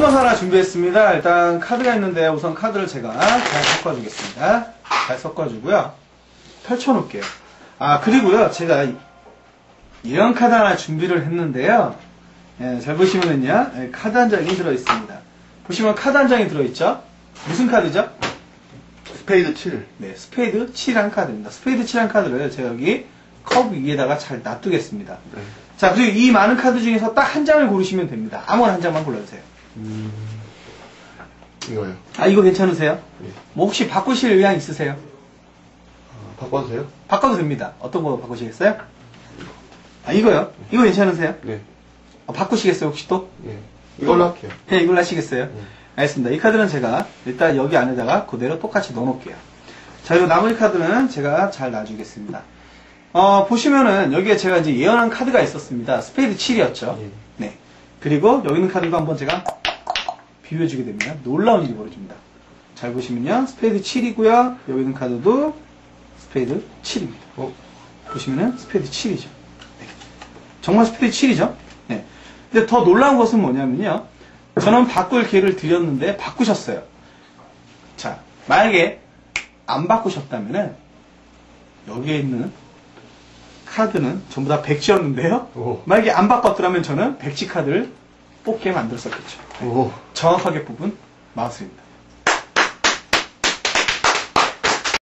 카드만 하나 준비했습니다. 일단 카드가 있는데 우선 카드를 제가 잘 섞어주겠습니다. 잘 섞어주고요. 펼쳐놓을게요. 아 그리고요 제가 이런 카드 하나 준비를 했는데요. 예, 잘 보시면은요 예, 카드 한 장이 들어 있습니다. 보시면 카드 한 장이 들어 있죠? 무슨 카드죠? 스페이드 7. 네, 스페이드 7 한 카드입니다. 스페이드 7 한 카드를 제가 여기 컵 위에다가 잘 놔두겠습니다. 네. 자, 그리고 이 많은 카드 중에서 딱 한 장을 고르시면 됩니다. 아무거나 한 장만 골라주세요. 음, 이거요. 아, 이거 괜찮으세요? 네. 뭐 혹시 바꾸실 의향 있으세요? 아, 바꿔도 돼요? 바꿔도 됩니다. 어떤 거 바꾸시겠어요? 아, 이거요? 이거 괜찮으세요? 네. 어, 바꾸시겠어요, 혹시 또? 네. 이걸로 할게요. 네, 이걸로 하시겠어요? 네. 알겠습니다. 이 카드는 제가 일단 여기 안에다가 그대로 똑같이 넣어놓을게요. 자, 그리고 나머지 카드는 제가 잘 놔주겠습니다. 어, 보시면은 여기에 제가 이제 예언한 카드가 있었습니다. 스페이드 7이었죠. 예. 네. 그리고 여기 있는 카드도 한번 제가 비벼주게 됩니다. 놀라운 일이 벌어집니다. 잘 보시면요. 스페이드 7이고요. 여기 있는 카드도 스페이드 7입니다. 어? 보시면은 스페이드 7이죠. 네. 정말 스페이드 7이죠. 네. 근데 더 놀라운 것은 뭐냐면요. 저는 바꿀 기회를 드렸는데 바꾸셨어요. 자, 만약에 안 바꾸셨다면은 여기에 있는 카드는 전부 다 백지였는데요. 오. 만약에 안 바꿨더라면 저는 백지 카드를 뽑게 만들었었겠죠. 오. 정확하게 뽑은 마우스입니다.